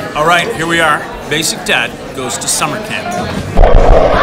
All right, here we are. Basic Dad goes to summer camp.